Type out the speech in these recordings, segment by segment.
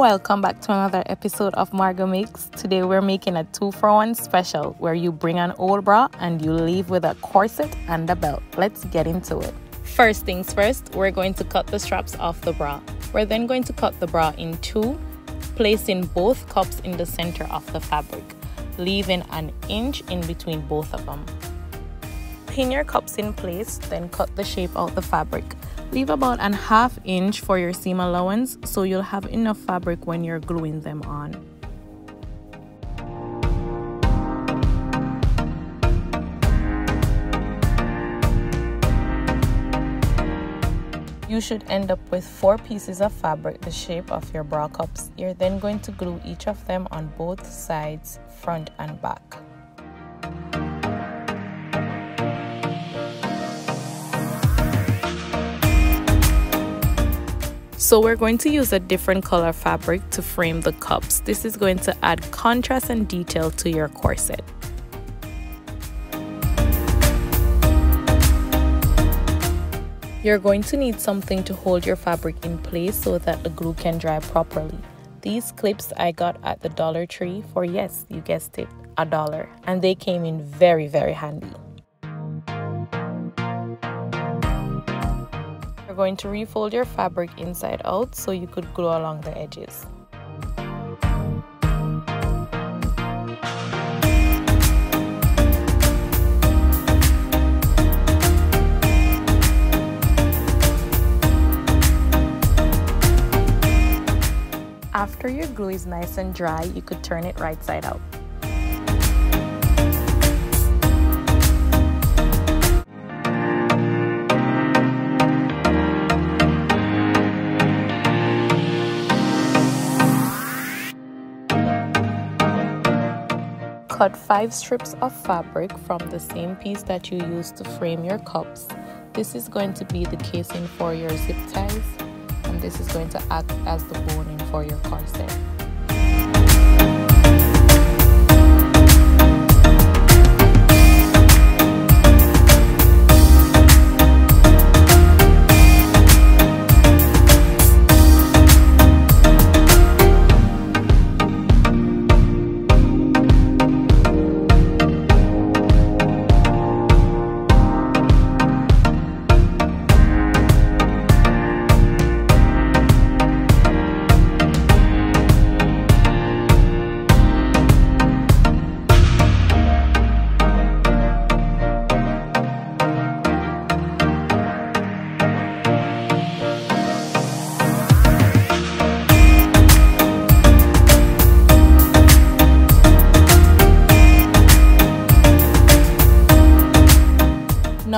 Welcome back to another episode of Margo Makes. Today we're making a two for one special where you bring an old bra and you leave with a corset and a belt. Let's get into it. First things first, we're going to cut the straps off the bra. We're then going to cut the bra in two, placing both cups in the center of the fabric, leaving an inch in between both of them. Pin your cups in place, then cut the shape out of the fabric. Leave about an half inch for your seam allowance so you'll have enough fabric when you're gluing them on. You should end up with four pieces of fabric the shape of your bra cups. You're then going to glue each of them on both sides, front and back. So we're going to use a different color fabric to frame the cups. This is going to add contrast and detail to your corset. You're going to need something to hold your fabric in place so that the glue can dry properly. These clips I got at the Dollar Tree for yes, you guessed it, a dollar. And they came in very, very handy. Going to refold your fabric inside out so you could glue along the edges. After your glue is nice and dry, you could turn it right side out. Cut 5 strips of fabric from the same piece that you used to frame your cups. This is going to be the casing for your zip ties and this is going to act as the boning for your corset.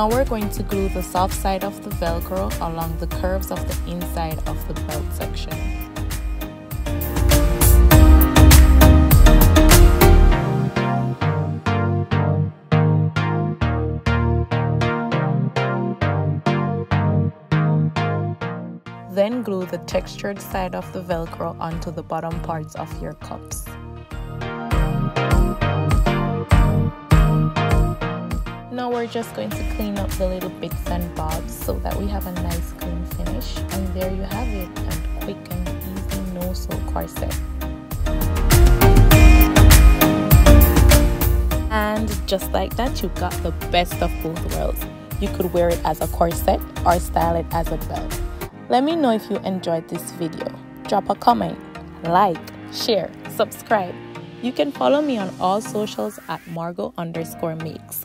Now we're going to glue the soft side of the velcro along the curves of the inside of the belt section. Then glue the textured side of the velcro onto the bottom parts of your cups. We're just going to clean up the little bits and bobs so that we have a nice clean finish. And there you have it, a quick and easy no-sew corset. And just like that, you've got the best of both worlds. You could wear it as a corset or style it as a belt. Let me know if you enjoyed this video. Drop a comment, like, share, subscribe. You can follow me on all socials at Margo underscore makes.